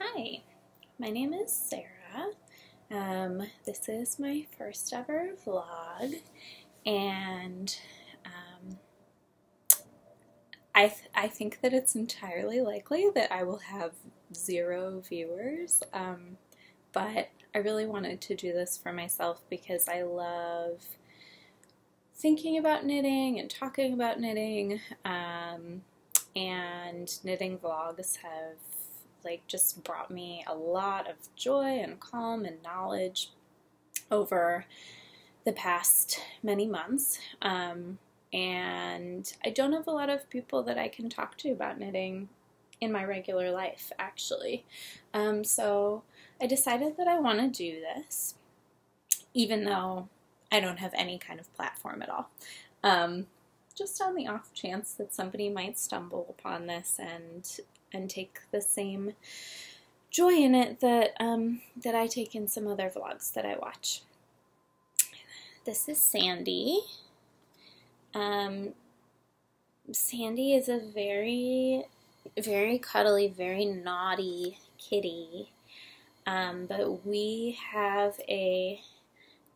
Hi, my name is Sarah. Um, this is my first ever vlog, and um, I, th- I think that it's entirely likely that I will have zero viewers, um, but I really wanted to do this for myself because I love thinking about knitting and talking about knitting, um, and knitting vlogs have like just brought me a lot of joy and calm and knowledge over the past many months. Um, and I don't have a lot of people that I can talk to about knitting in my regular life, actually. Um, so I decided that I want to do this, even though I don't have any kind of platform at all. Um, just on the off chance that somebody might stumble upon this and and take the same joy in it that um, that I take in some other vlogs that I watch. This is Sandy. Um, Sandy is a very, very cuddly, very naughty kitty. Um, but we have a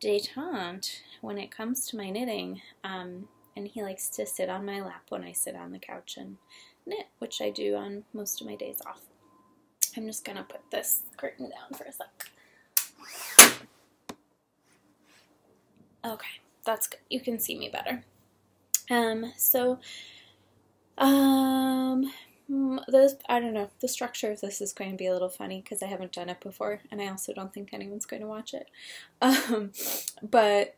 detente when it comes to my knitting. Um, and he likes to sit on my lap when I sit on the couch and knit, which I do on most of my days off. I'm just gonna put this curtain down for a sec. Okay, that's good. You can see me better. Um, so, um, this, I don't know, the structure of this is going to be a little funny because I haven't done it before, and I also don't think anyone's going to watch it. Um, but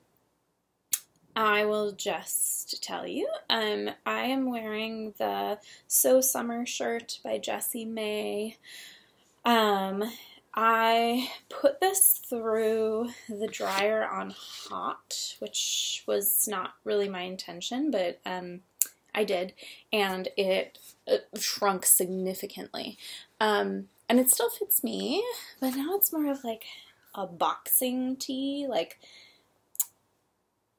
I will just tell you, um, I am wearing the So Summer shirt by Jessie May. Um, I put this through the dryer on hot, which was not really my intention, but um, I did, and it, it shrunk significantly. Um, and it still fits me, but now it's more of like a boxing tee, like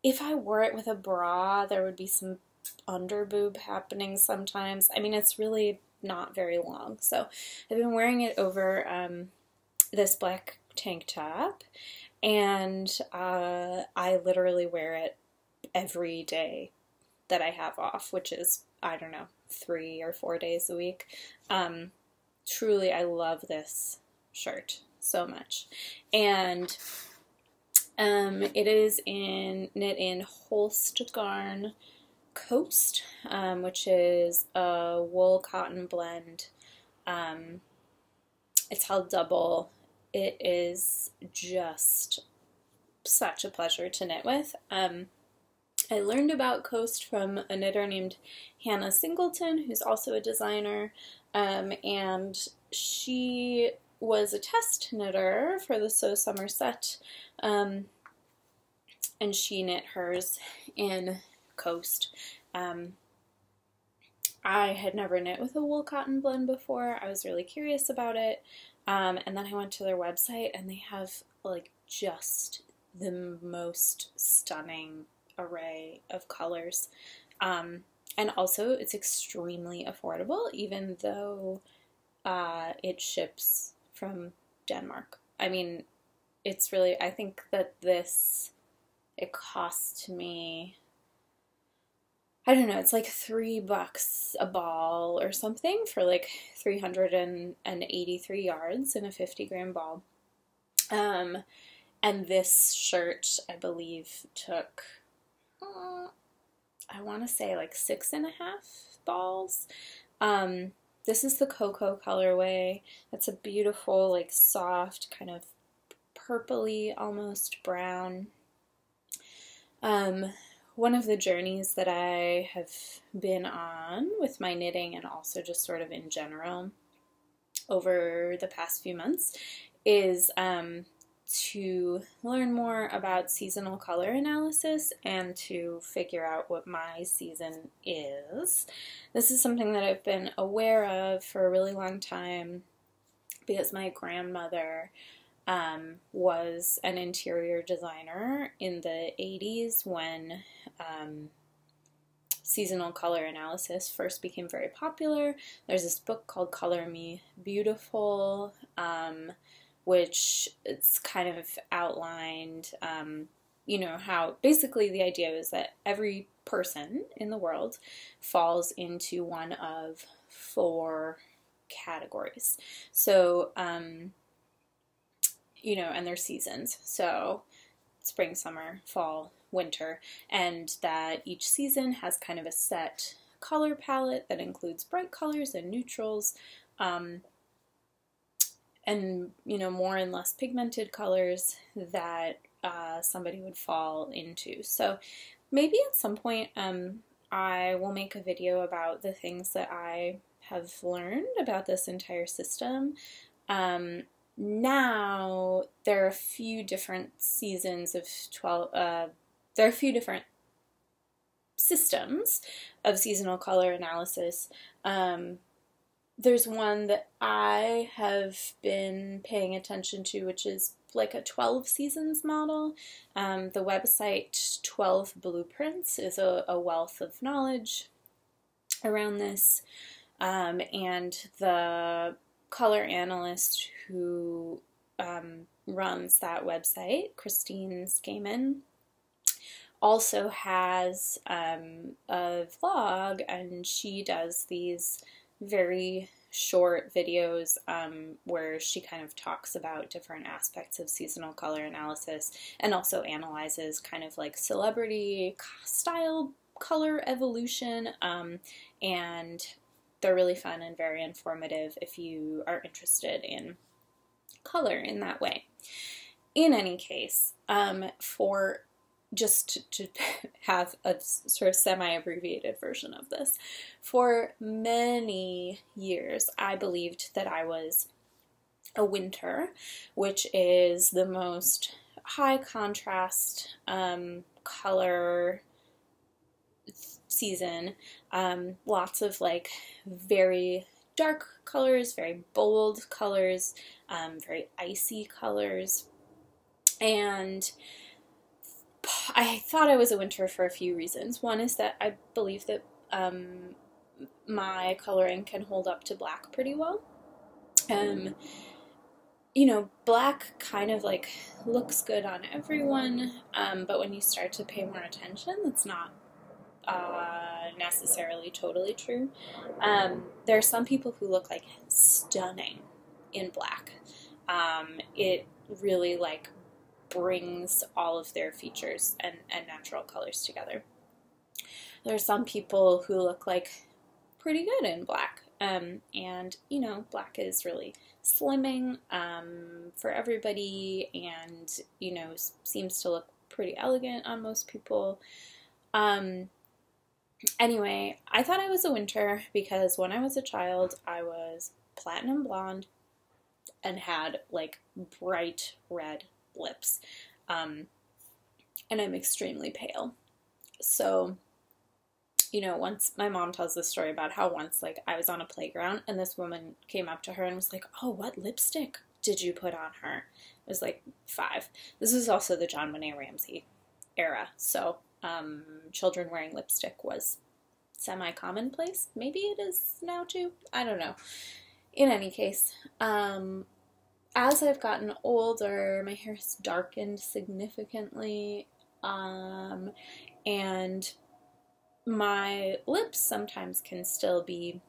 if I wore it with a bra, there would be some underboob happening sometimes. I mean, it's really not very long. So I've been wearing it over um, this black tank top, and uh, I literally wear it every day that I have off, which is, I don't know, three or four days a week. Um, truly, I love this shirt so much. And um, it is in knit in Holst Garn Coast, um, which is a wool cotton blend. Um, it's held double. It is just such a pleasure to knit with. Um, I learned about Coast from a knitter named Hannah Singleton, who's also a designer, um, and she was a test knitter for the So Summer set, um, and she knit hers in Coast. Um, I had never knit with a wool cotton blend before. I was really curious about it, um, and then I went to their website, and they have like just the most stunning array of colors. Um, and also, it's extremely affordable, even though uh, it ships from Denmark. I mean, it's really, I think that this, it cost me, I don't know, it's like three bucks a ball or something for like 383 yards in a 50 gram ball. Um, and this shirt, I believe, took, uh, I want to say like six and a half balls. Um, this is the cocoa colorway. It's a beautiful, like soft, kind of purpley, almost brown. Um, one of the journeys that I have been on with my knitting and also just sort of in general over the past few months is um, to learn more about seasonal color analysis and to figure out what my season is. This is something that I've been aware of for a really long time because my grandmother um, was an interior designer in the 80s when um, seasonal color analysis first became very popular. There's this book called Color Me Beautiful, um, which it's kind of outlined, um, you know, how basically the idea is that every person in the world falls into one of four categories. So, um, you know, and their seasons. So, spring, summer, fall, winter, and that each season has kind of a set color palette that includes bright colors and neutrals, um, and you know more and less pigmented colors that uh, somebody would fall into. So maybe at some point um, I will make a video about the things that I have learned about this entire system. Um, now there are a few different seasons of 12 uh, there are a few different systems of seasonal color analysis um, there's one that i have been paying attention to which is like a 12 seasons model. Um, the website 12 blueprints is a, a wealth of knowledge around this. Um, and the color analyst who um, runs that website, Christine Scaman, also has um, a vlog and she does these very short videos um, where she kind of talks about different aspects of seasonal color analysis and also analyzes kind of like celebrity style color evolution um, and they're really fun and very informative if you are interested in color in that way. In any case, um, for just to, have a sort of semi abbreviated version of this, for many years I believed that I was a winter, which is the most high contrast um, color season. Um, lots of like very dark colors, very bold colors, um, very icy colors. And I thought I was a winter for a few reasons. One is that I believe that um, my coloring can hold up to black pretty well. Um, you know, black kind of like looks good on everyone, um, but when you start to pay more attention, it's not uh, necessarily totally true. Um, there are some people who look like stunning in black. Um, it really like brings all of their features and, and natural colors together. There are some people who look like pretty good in black. Um, and you know, black is really slimming um, for everybody, and you know, seems to look pretty elegant on most people. Um, Anyway, I thought I was a winter because when I was a child, I was platinum blonde and had like bright red lips. Um, and I'm extremely pale. So, you know, once my mom tells this story about how once, like, I was on a playground and this woman came up to her and was like, Oh, what lipstick did you put on her? It was like five. This was also the JonBenét Ramsey era. So um, children wearing lipstick was semi commonplace. Maybe it is now too. I don't know. In any case, um, as I've gotten older, my hair has darkened significantly, um, and my lips sometimes can still be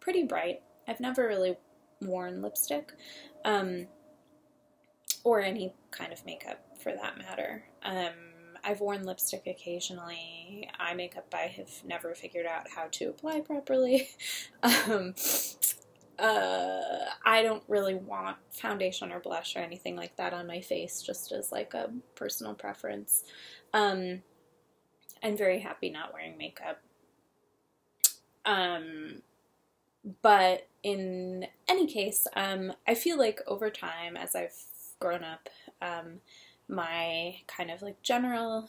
pretty bright. I've never really worn lipstick, um, or any kind of makeup for that matter. Um, I've worn lipstick occasionally. Eye makeup I have never figured out how to apply properly. um, uh, I don't really want foundation or blush or anything like that on my face, just as like a personal preference. Um, I'm very happy not wearing makeup. Um, but in any case, um, I feel like over time, as I've grown up, um, my kind of like general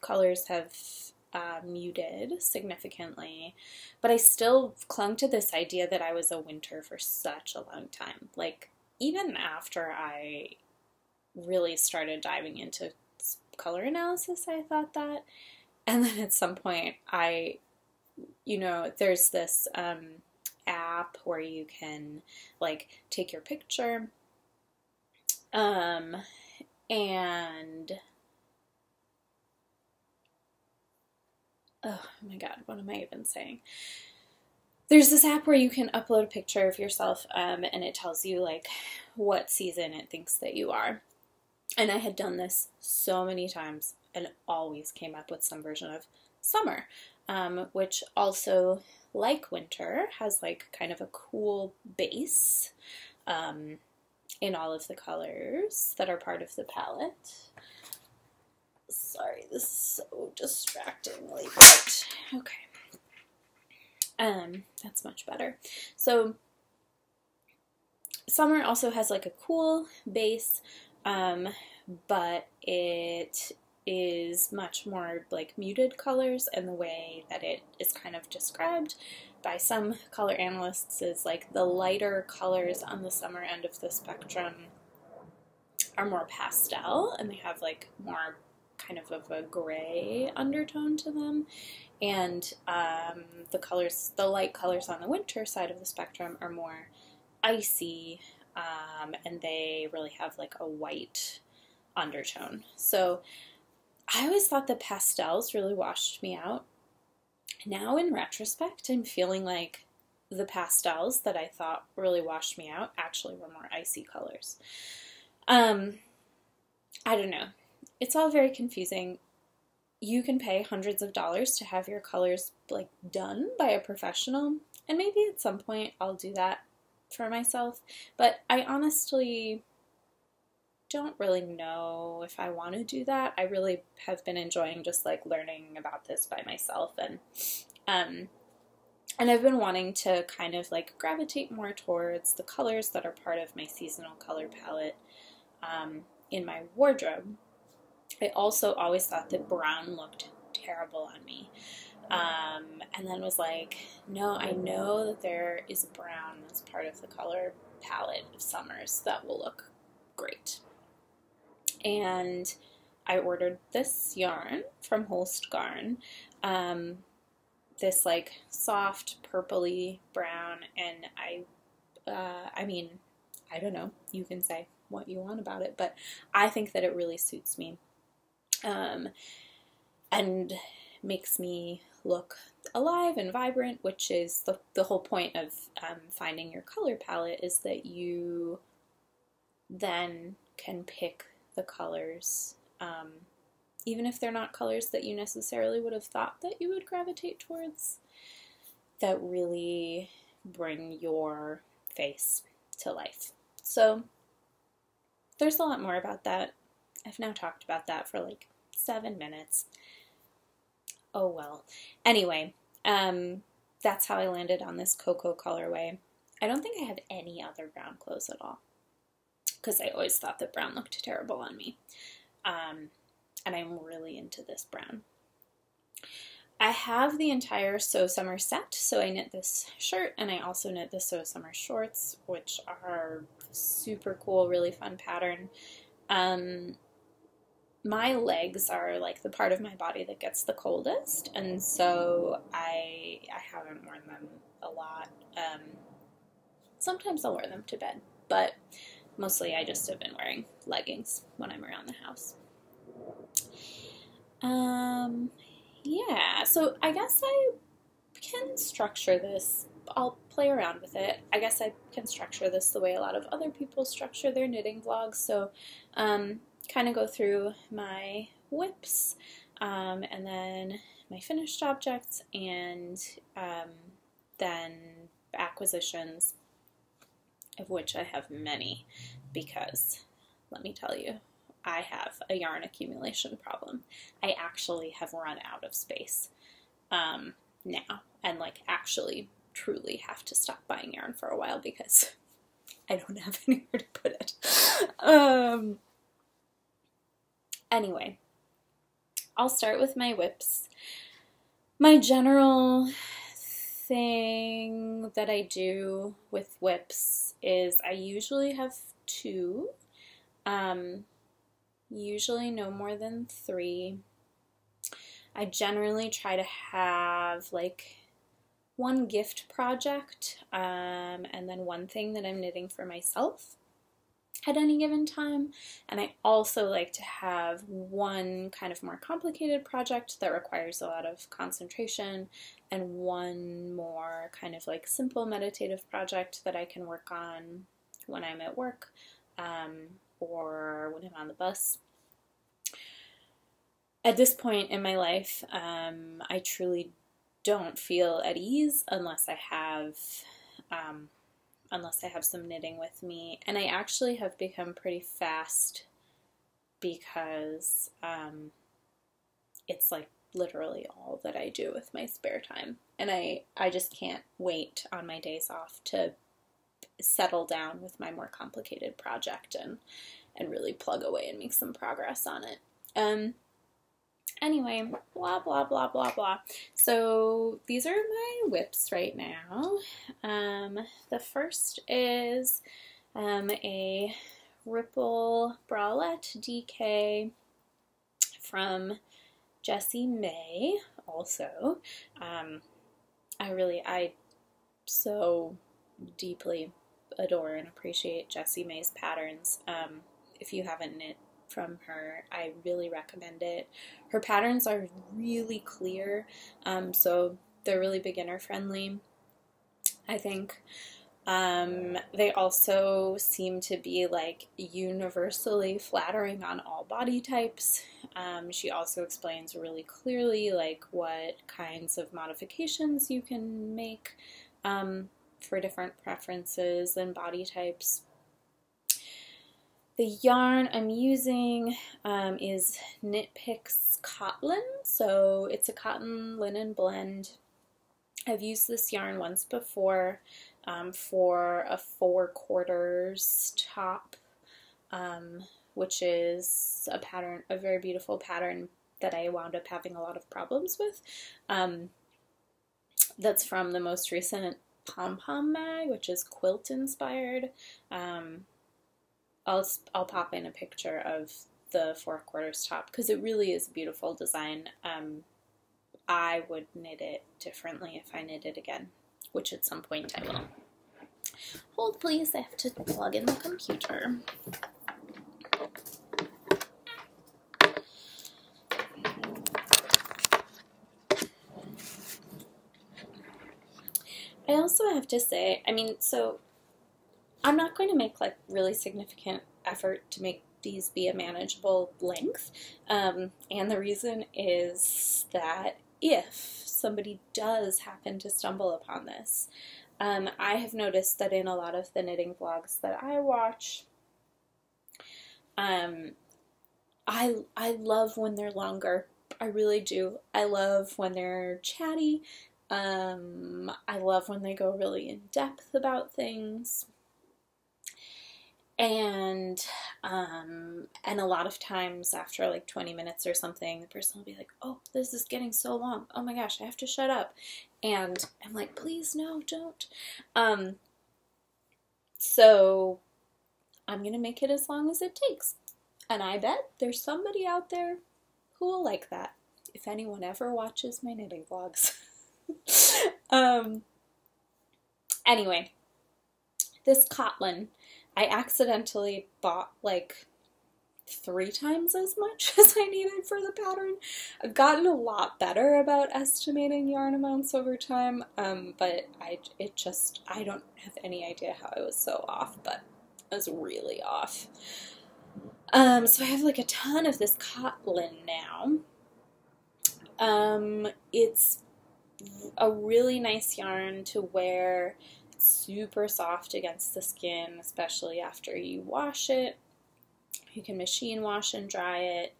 colors have uh, muted significantly, but I still clung to this idea that I was a winter for such a long time. Like, even after I really started diving into color analysis, I thought that. And then at some point, I you know, there's this um, app where you can like take your picture um, and oh my god, what am I even saying? There's this app where you can upload a picture of yourself um, and it tells you like what season it thinks that you are. And I had done this so many times and always came up with some version of summer, um, which also, like winter, has like kind of a cool base um, in all of the colors that are part of the palette. Sorry, this is so distractingly bright. okay. Um, that's much better. So summer also has like a cool base, um, but it is much more like muted colors and the way that it is kind of described by some color analysts is like the lighter colors on the summer end of the spectrum are more pastel and they have like more kind of of a gray undertone to them and um, the colors the light colors on the winter side of the spectrum are more icy um, and they really have like a white undertone so I always thought the pastels really washed me out. Now, in retrospect, I'm feeling like the pastels that I thought really washed me out actually were more icy colors. Um, I don't know. It's all very confusing. You can pay hundreds of dollars to have your colors like done by a professional, and maybe at some point I'll do that for myself. But I honestly don't really know if I want to do that. I really have been enjoying just like learning about this by myself and um and I've been wanting to kind of like gravitate more towards the colors that are part of my seasonal color palette um, in my wardrobe. I also always thought that brown looked terrible on me. Um, and then was like, no, I know that there is brown that's part of the color palette of summers that will look great and I ordered this yarn from Holst Garn. Um, this like soft purpley brown, and I, uh, I mean, I don't know. You can say what you want about it, but I think that it really suits me, um, and makes me look alive and vibrant, which is the the whole point of um, finding your color palette is that you then can pick the colors, um, even if they're not colors that you necessarily would have thought that you would gravitate towards, that really bring your face to life. So there's a lot more about that. I've now talked about that for like seven minutes. Oh well. Anyway, um, that's how I landed on this cocoa colorway. I don't think I have any other brown clothes at all because I always thought that brown looked terrible on me. Um, and I'm really into this brown. I have the entire So Summer set, so I knit this shirt and I also knit the So Summer shorts, which are super cool, really fun pattern. Um, my legs are like the part of my body that gets the coldest, and so I I haven't worn them a lot. Um, sometimes I'll wear them to bed, but Mostly I just have been wearing leggings when I'm around the house. Um, yeah, so I guess I can structure this. I'll play around with it. I guess I can structure this the way a lot of other people structure their knitting vlogs. So, um, kind of go through my WIPs um, and then my finished objects and um, then acquisitions of which I have many because let me tell you, I have a yarn accumulation problem. I actually have run out of space um, now and like actually truly have to stop buying yarn for a while because I don't have anywhere to put it. Um, anyway, I'll start with my WIPs. My general thing that I do with WIPs is I usually have two, um, usually no more than three. I generally try to have like one gift project um, and then one thing that I'm knitting for myself at any given time. And I also like to have one kind of more complicated project that requires a lot of concentration and one more kind of like simple meditative project that I can work on when I'm at work um, or when I'm on the bus. At this point in my life, um, I truly don't feel at ease unless I have um, unless I have some knitting with me. And I actually have become pretty fast because um, it's like literally all that I do with my spare time. And I, I just can't wait on my days off to settle down with my more complicated project and, and really plug away and make some progress on it. Um, Anyway, blah, blah, blah, blah, blah. So these are my WIPs right now. Um, the first is um, a Ripple Bralette DK from Jessie May also. Um, I really, I so deeply adore and appreciate Jessie May's patterns. Um, if you haven't knit from her. I really recommend it. Her patterns are really clear, um, so they're really beginner friendly. I think um, they also seem to be like universally flattering on all body types. Um, she also explains really clearly like what kinds of modifications you can make um, for different preferences and body types. The yarn I'm using um, is Knit Picks Cotlin, so it's a cotton linen blend. I've used this yarn once before um, for a four quarters top, um, which is a pattern, a very beautiful pattern that I wound up having a lot of problems with. Um, that's from the most recent Pom Pom mag, which is quilt inspired. Um, I'll I'll pop in a picture of the four quarters top because it really is a beautiful design. Um, I would knit it differently if I knit it again, which at some point I will. Hold please, I have to plug in the computer. I also have to say, I mean, so I'm not going to make like really significant effort to make these be a manageable length. Um, and the reason is that if somebody does happen to stumble upon this, um, I have noticed that in a lot of the knitting vlogs that I watch, um, I I love when they're longer. I really do. I love when they're chatty. Um, I love when they go really in depth about things and um, and a lot of times after like 20 minutes or something the person will be like oh this is getting so long. Oh my gosh i have to shut up. And i'm like please no don't. Um, so i'm gonna make it as long as it takes. And i bet there's somebody out there who will like that if anyone ever watches my knitting vlogs. Um, anyway this Cotlin I accidentally bought like three times as much as I needed for the pattern. I've gotten a lot better about estimating yarn amounts over time, um, but I it just I don't have any idea how I was so off, but I was really off. Um, so I have like a ton of this Cotlin now. Um, it's a really nice yarn to wear super soft against the skin, especially after you wash it. You can machine wash and dry it.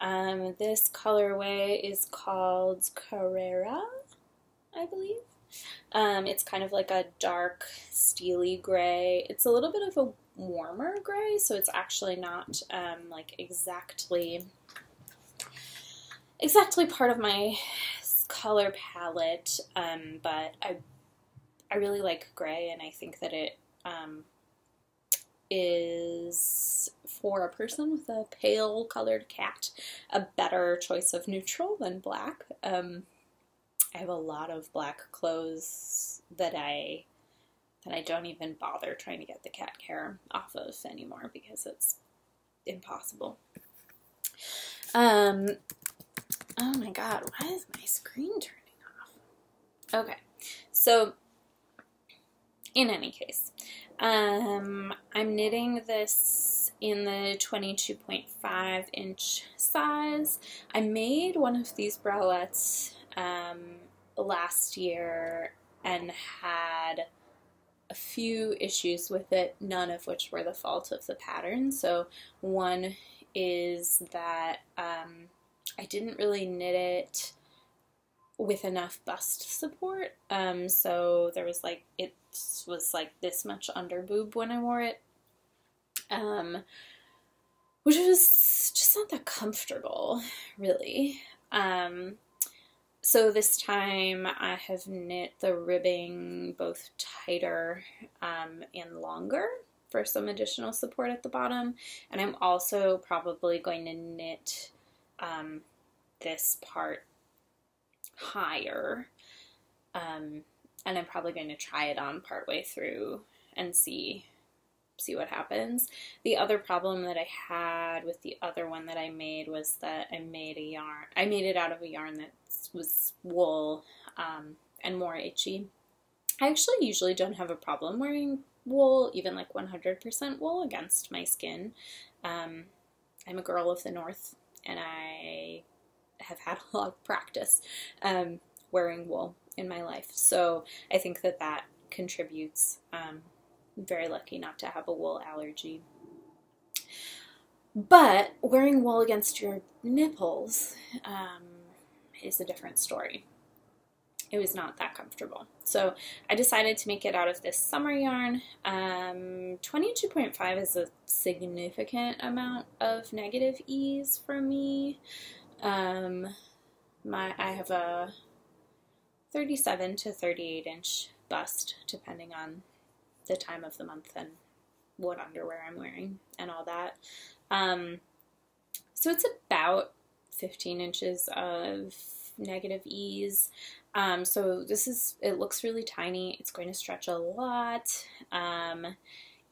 Um, this colorway is called Carrera, I believe. Um, it's kind of like a dark steely gray. It's a little bit of a warmer gray, so it's actually not um, like exactly exactly part of my color palette, um, but I I really like gray, and I think that it um, is for a person with a pale colored cat a better choice of neutral than black. Um, I have a lot of black clothes that I that I don't even bother trying to get the cat hair off of anymore because it's impossible. Um oh my god, why is my screen turning off? Okay. So in any case, um I'm knitting this in the 22.5 inch size. I made one of these bralettes um, last year and had a few issues with it, none of which were the fault of the pattern. So, one is that um, I didn't really knit it with enough bust support. Um, so, there was like, it was like this much under boob when I wore it. Um, which was just not that comfortable, really. Um, so this time I have knit the ribbing both tighter um, and longer for some additional support at the bottom. And I'm also probably going to knit um, this part higher. Um, and I'm probably going to try it on partway through and see see what happens. The other problem that I had with the other one that I made was that I made a yarn. I made it out of a yarn that was wool um, and more itchy. I actually usually don't have a problem wearing wool, even like 100% wool against my skin. Um, I'm a girl of the north and I have had a lot of practice um, wearing wool in my life. So I think that that contributes. Um, very lucky not to have a wool allergy. But wearing wool against your nipples um, is a different story. It was not that comfortable. So I decided to make it out of this summer yarn. Um, 22.5 is a significant amount of negative ease for me. Um, my I have a 37 to 38 inch bust, depending on the time of the month and what underwear I'm wearing and all that. Um, so it's about 15 inches of negative ease. Um, so this is, it looks really tiny. It's going to stretch a lot. Um,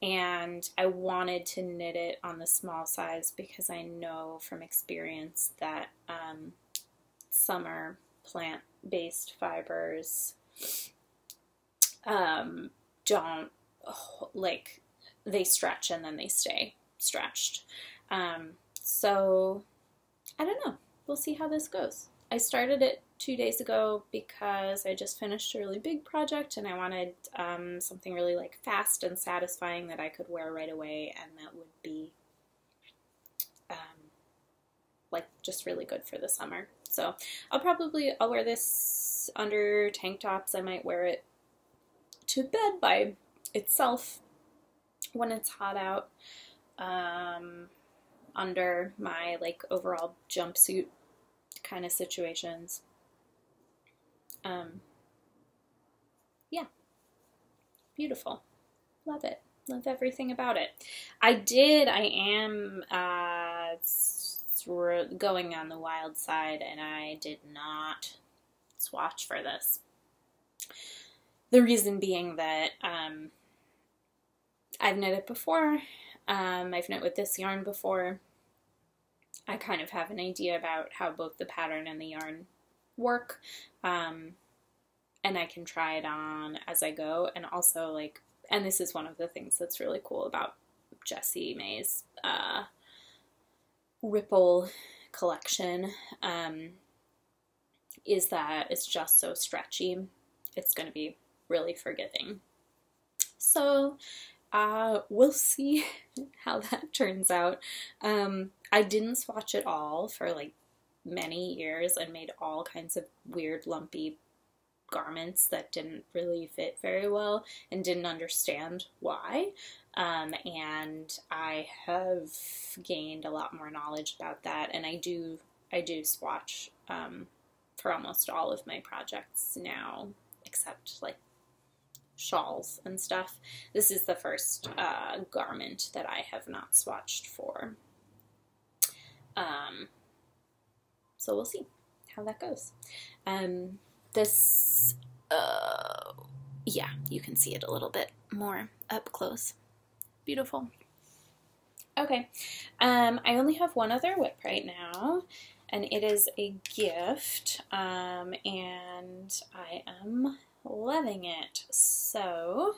and I wanted to knit it on the small size because I know from experience that um, summer plant based fibers um, don't like they stretch and then they stay stretched. Um, so I don't know. We'll see how this goes. I started it two days ago because I just finished a really big project and I wanted um, something really like fast and satisfying that I could wear right away and that would be um, like just really good for the summer. So I'll probably I'll wear this under tank tops. I might wear it to bed by itself when it's hot out um, under my like overall jumpsuit kind of situations. Um, yeah, beautiful. Love it. Love everything about it. I did, I am uh, going on the wild side, and I did not swatch for this. The reason being that um, I've knitted before. Um, I've knit with this yarn before. I kind of have an idea about how both the pattern and the yarn work. Um, and I can try it on as I go. And also, like, and this is one of the things that's really cool about Jessie May's uh, Ripple collection um, is that it's just so stretchy. It's going to be really forgiving. So uh, we'll see how that turns out. Um, I didn't swatch it all for like many years and made all kinds of weird, lumpy garments that didn't really fit very well and didn't understand why. Um, and I have gained a lot more knowledge about that, and I do I do swatch um, for almost all of my projects now, except like shawls and stuff. This is the first uh, garment that I have not swatched for. Um, so we'll see how that goes. Um, this, uh, yeah, you can see it a little bit more up close. Beautiful. Okay, um, I only have one other WIP right now, and it is a gift, um, and I am loving it. So,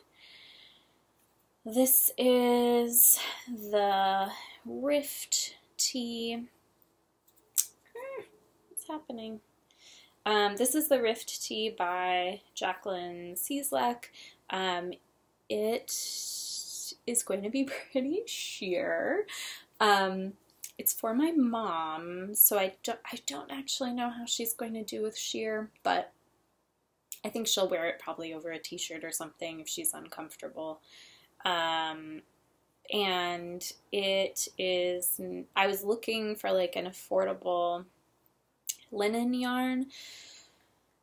this is the Rift Tee. Happening? Um, this is the Rift Tee by Jacqueline Cieslak. Um, it is going to be pretty sheer. Um, it's for my mom, so I don't, I don't actually know how she's going to do with sheer, but I think she'll wear it probably over a t-shirt or something if she's uncomfortable. Um, and it is, I was looking for like an affordable linen yarn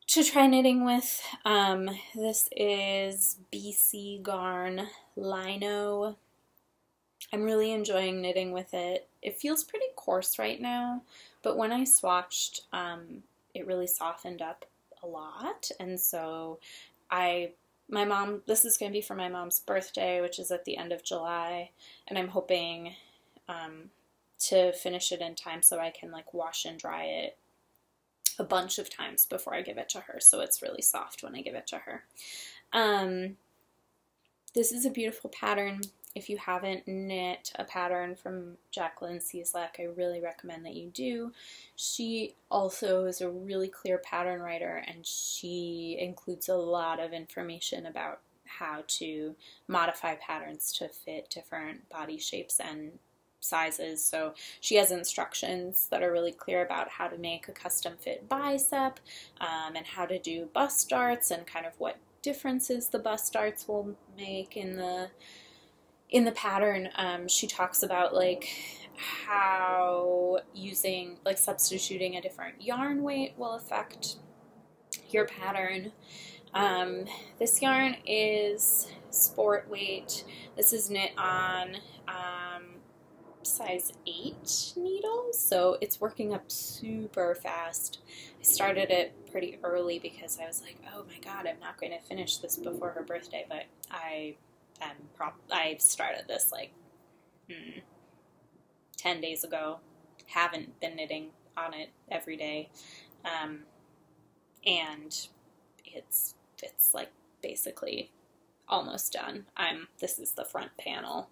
to try knitting with. Um, this is BC Garn Lino. I'm really enjoying knitting with it. It feels pretty coarse right now, but when I swatched, um, it really softened up a lot. And so I, my mom, this is going to be for my mom's birthday, which is at the end of July, and I'm hoping um, to finish it in time so I can like wash and dry it a bunch of times before I give it to her, so it's really soft when I give it to her. Um, this is a beautiful pattern. If you haven't knit a pattern from Jacqueline Cieslak, I really recommend that you do. She also is a really clear pattern writer and she includes a lot of information about how to modify patterns to fit different body shapes and sizes. So she has instructions that are really clear about how to make a custom fit bicep um, and how to do bust darts and kind of what differences the bust darts will make in the in the pattern. Um, she talks about like how using like substituting a different yarn weight will affect your pattern. Um, this yarn is sport weight. This is knit on um, size 8 needles, so it's working up super fast. I started it pretty early because I was like, oh my god, I'm not going to finish this before her birthday, but I am prop- I started this like hmm, 10 days ago. Haven't been knitting on it every day. Um, and it's it's like basically almost done. I'm this is the front panel.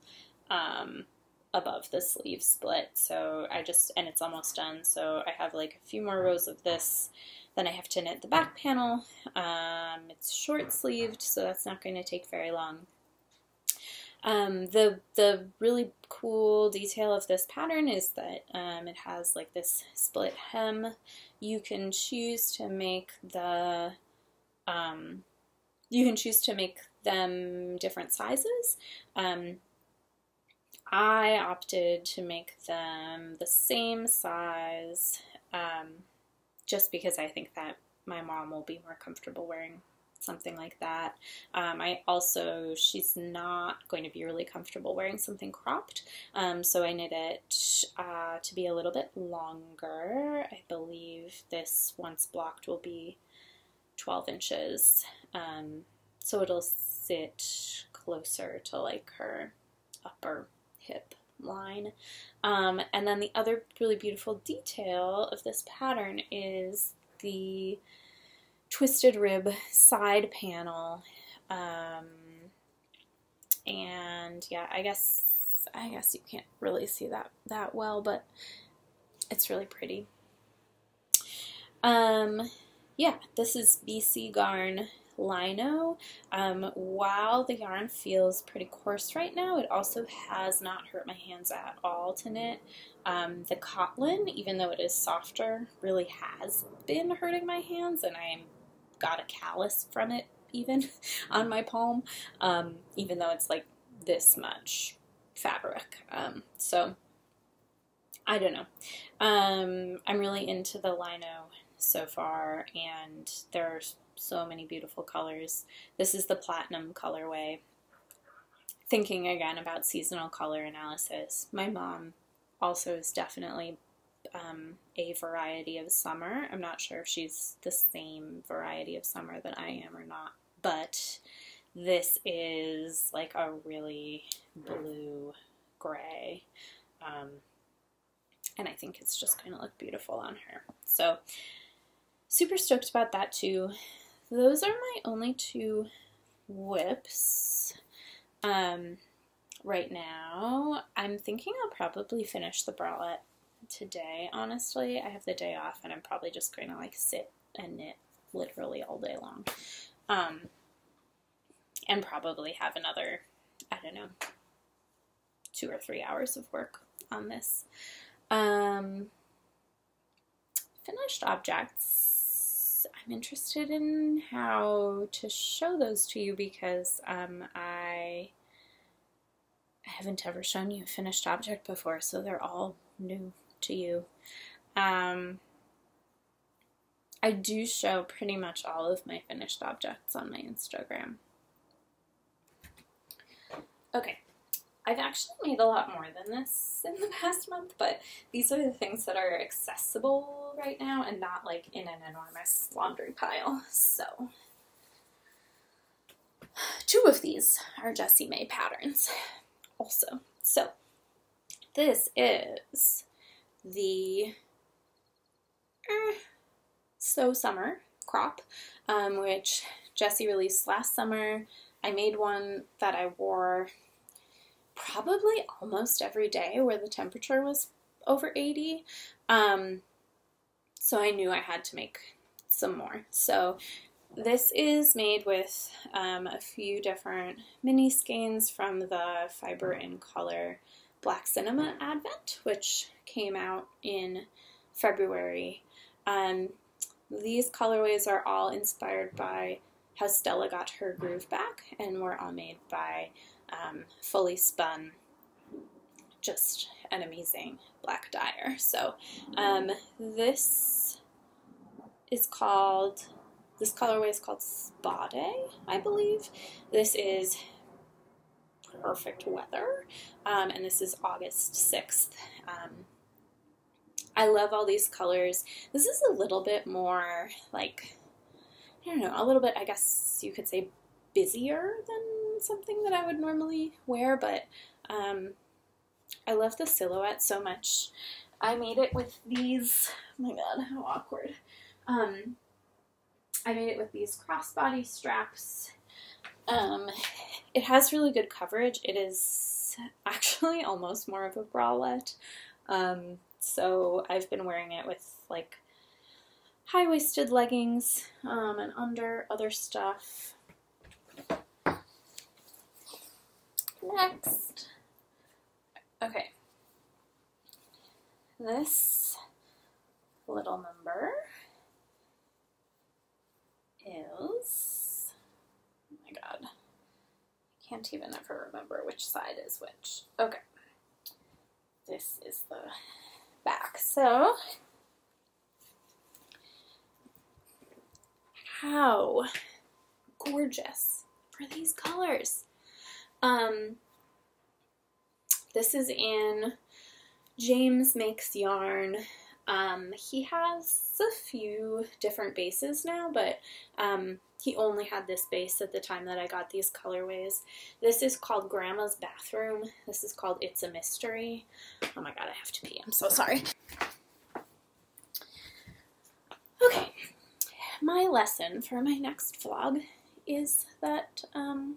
Um, above the sleeve split. So I just, and it's almost done. So I have like a few more rows of this. Then I have to knit the back panel. Um, it's short sleeved, so that's not going to take very long. Um, the the really cool detail of this pattern is that um, it has like this split hem. You can choose to make the um, you can choose to make them different sizes. I opted to make them the same size um, just because I think that my mom will be more comfortable wearing something like that. Um, I also, she's not going to be really comfortable wearing something cropped, um, so I knit it uh, to be a little bit longer. I believe this once blocked will be 12 inches, um, so it'll sit closer to like her upper hip line. Um, and then the other really beautiful detail of this pattern is the twisted rib side panel. Um, and yeah, I guess I guess you can't really see that that well, but it's really pretty. Um, yeah, this is BC Garn lino. Um, while the yarn feels pretty coarse right now, it also has not hurt my hands at all to knit. Um, the Cotlin, even though it is softer, really has been hurting my hands, and I got a callus from it even on my palm, um, even though it's like this much fabric. Um, so I don't know. Um, I'm really into the lino so far, and there's so many beautiful colors. This is the platinum colorway. Thinking again about seasonal color analysis, my mom also is definitely um, a variety of summer. I'm not sure if she's the same variety of summer that I am or not, but this is like a really blue gray. Um, and I think it's just going to look beautiful on her. So, super stoked about that too. Those are my only two WIPs um, right now. I'm thinking I'll probably finish the bralette today, honestly. I have the day off and I'm probably just going to like sit and knit literally all day long. Um, and probably have another, I don't know, two or three hours of work on this. Um, finished objects. I'm interested in how to show those to you because um, I haven't ever shown you a finished object before, so they're all new to you. Um, I do show pretty much all of my finished objects on my Instagram. Okay, I've actually made a lot more than this in the past month, but these are the things that are accessible right now and not like in an enormous laundry pile. So, two of these are Jessie Maed patterns also. So, this is the eh, So Summer crop, um, which Jessie released last summer. I made one that I wore probably almost every day where the temperature was over 80. Um, so I knew I had to make some more. So this is made with um, a few different mini skeins from the Fiber in Color Black Cinema Advent, which came out in February. Um, these colorways are all inspired by how Stella got her groove back and were all made by um, fully spun, just an amazing black dyer. So um, this is called, this colorway is called Spa Day, I believe. This is perfect weather, um, and this is August 6th. Um, I love all these colors. This is a little bit more like, I don't know, a little bit, I guess you could say, busier than something that I would normally wear, but um, I love the silhouette so much. I made it with these, oh my god, how awkward. Um, I made it with these crossbody straps. Um, it has really good coverage. It is actually almost more of a bralette. Um, so I've been wearing it with like high-waisted leggings um, and under other stuff. Next. Okay. This little number is, oh my god, I can't even ever remember which side is which. Okay. This is the back. So, how gorgeous are these colors? Um, this is in James Makes Yarn. Um, he has a few different bases now, but um, he only had this base at the time that I got these colorways. This is called Grandma's Bathroom. This is called It's a Mystery. Oh my god, I have to pee. I'm so sorry. Okay, my lesson for my next vlog is that um,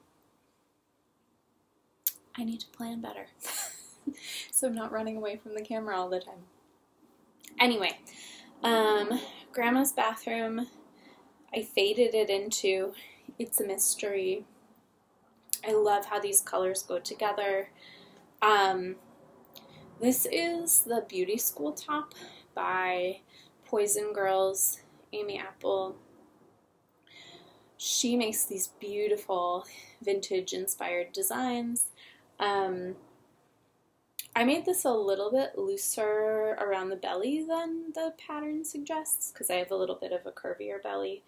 I need to plan better. so I'm not running away from the camera all the time. Anyway, um, Grandma's bathroom, I faded it into It's a Mystery. I love how these colors go together. Um, this is the Beauty School top by Poison Girls, Amy Apple. She makes these beautiful vintage inspired designs. Um, I made this a little bit looser around the belly than the pattern suggests because I have a little bit of a curvier belly.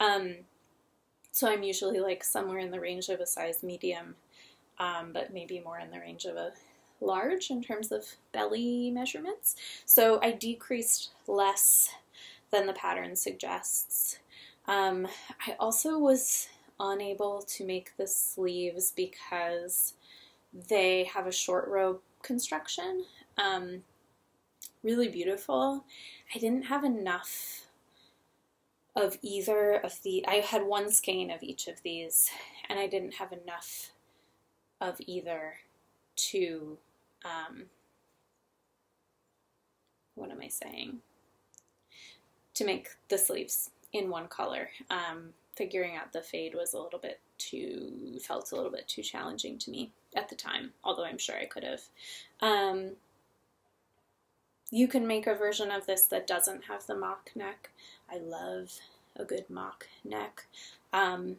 Um, so I'm usually like somewhere in the range of a size medium, um, but maybe more in the range of a large in terms of belly measurements. So I decreased less than the pattern suggests. Um, I also was unable to make the sleeves because they have a short row construction. Um, really beautiful. I didn't have enough of either of the, I had one skein of each of these, and I didn't have enough of either to, um, what am I saying? To make the sleeves in one color. Um, figuring out the fade was a little bit too, felt a little bit too challenging to me at the time, although I'm sure I could have. Um, you can make a version of this that doesn't have the mock neck. I love a good mock neck. Um,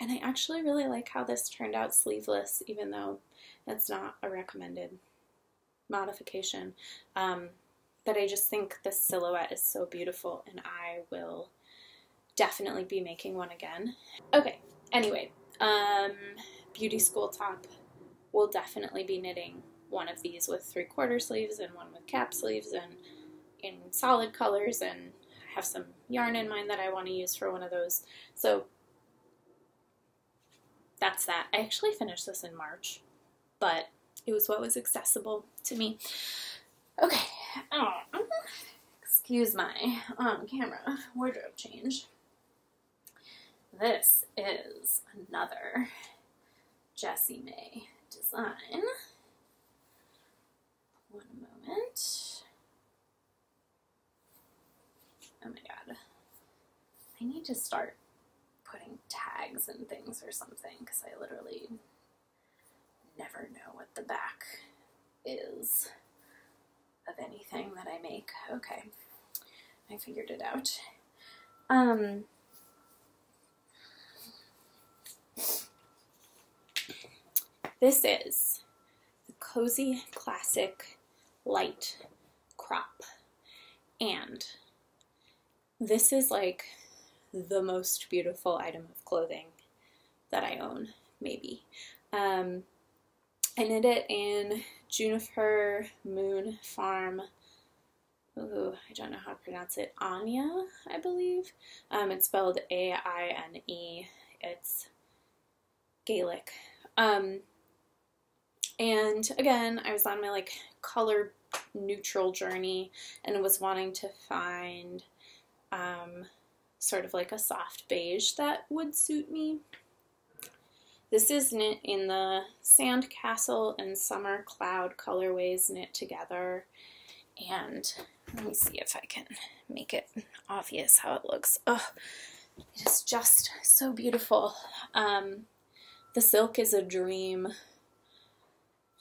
and I actually really like how this turned out sleeveless, even though that's not a recommended modification. Um, but I just think the silhouette is so beautiful and I will definitely be making one again. Okay, anyway, um, beauty school top. We'll definitely be knitting one of these with three quarter sleeves and one with cap sleeves and in solid colors and have some yarn in mind that I want to use for one of those. So that's that. I actually finished this in March, but it was what was accessible to me. Okay. Oh, excuse my on camera wardrobe change. This is another Jessie Maed design. One moment. Oh my god. I need to start putting tags and things or something because I literally never know what the back is of anything that I make. Okay, I figured it out. Um, this is the Cozy Classic Light Crop. And this is like the most beautiful item of clothing that I own, maybe. Um, I knit it in Juniper Moon Farm. Ooh, I don't know how to pronounce it. Anya, I believe. Um, it's spelled A I N E. It's Gaelic. Um, and again, I was on my like color neutral journey and was wanting to find um, sort of like a soft beige that would suit me. This is knit in the Sandcastle and Summer Cloud colorways knit together. And let me see if I can make it obvious how it looks. Oh, it is just so beautiful. Um, the silk is a dream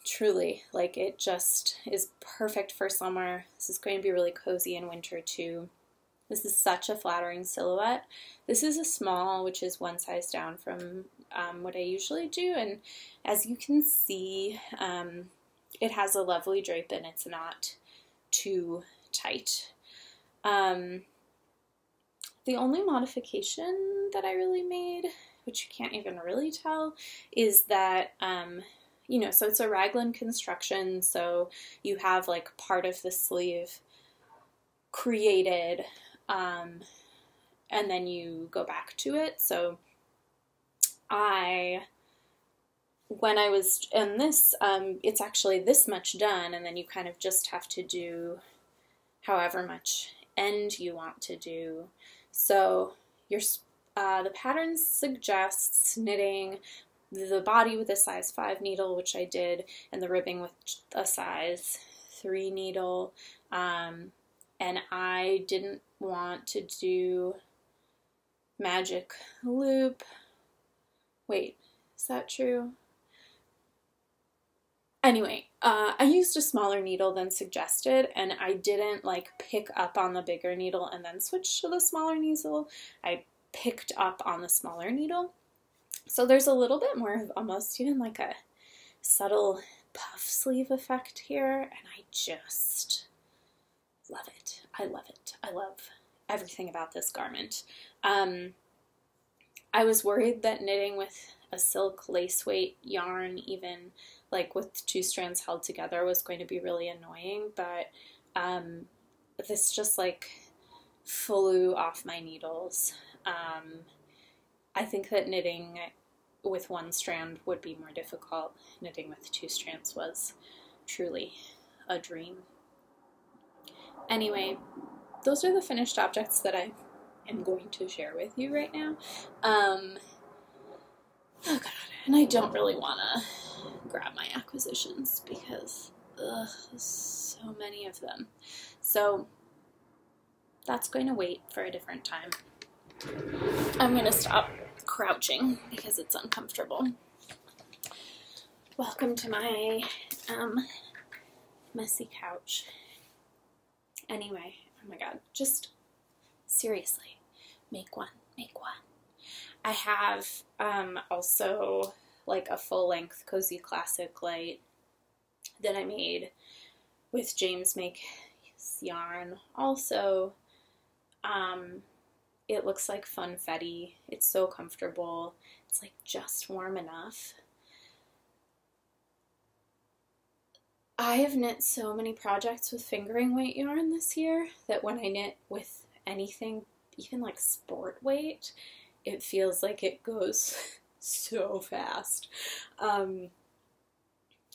truly like it just is perfect for summer. This is going to be really cozy in winter too. This is such a flattering silhouette. This is a small which is one size down from um, what I usually do and as you can see um, it has a lovely drape and it's not too tight. Um, the only modification that I really made which you can't even really tell is that um, you know, so it's a raglan construction, so you have like part of the sleeve created um, and then you go back to it. So I, when I was in this, um, it's actually this much done, and then you kind of just have to do however much end you want to do. So your uh, the pattern suggests knitting the body with a size 5 needle, which I did, and the ribbing with a size 3 needle. Um, and I didn't want to do magic loop. Wait, is that true? Anyway, uh, I used a smaller needle than suggested, and I didn't like pick up on the bigger needle and then switch to the smaller needle. I picked up on the smaller needle. So there's a little bit more of almost even like a subtle puff sleeve effect here, and I just love it. I love it. I love everything about this garment. Um, I was worried that knitting with a silk lace weight yarn, even like with two strands held together, was going to be really annoying. But um, this just like flew off my needles. Um, I think that knitting with one strand would be more difficult. Knitting with two strands was truly a dream. Anyway, those are the finished objects that I am going to share with you right now. Um, oh god, and I don't really want to grab my acquisitions because ugh, so many of them. So that's going to wait for a different time. I'm going to stop crouching because it's uncomfortable. Welcome to my um, messy couch. Anyway, oh my god, just seriously, make one, make one. I have um, also like a full length Cozy Classic light that I made with James Make yarn. Also, um, it looks like funfetti. It's so comfortable. It's like just warm enough. I have knit so many projects with fingering weight yarn this year that when I knit with anything, even like sport weight, it feels like it goes so fast, um,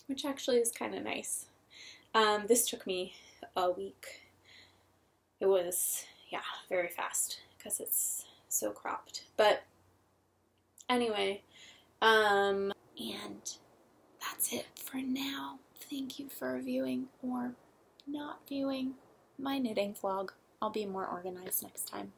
which actually is kind of nice. Um, this took me a week. It was, yeah, very fast because it's so cropped. But anyway, um, and that's it for now. Thank you for viewing or not viewing my knitting vlog. I'll be more organized next time.